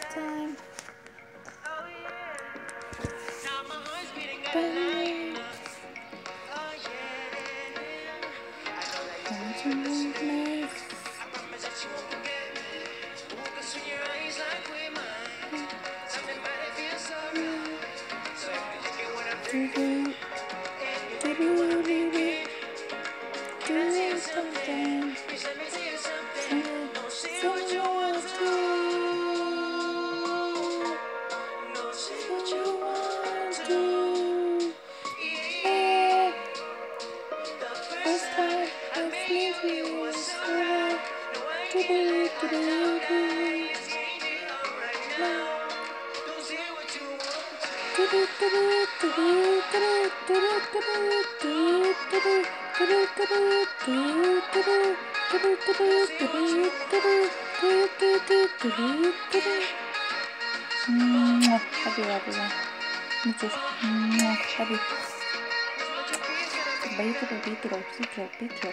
Time. Bang. Imagine movement. Do-do. Do-do-do-do. Do something. First time I meet you is right. Do-do-do-do-do. Mwah, Love you, everyone. Me too. Mwah, Love you. Мэдээс. Шаби. Байтро, байтро, байтро, байтро.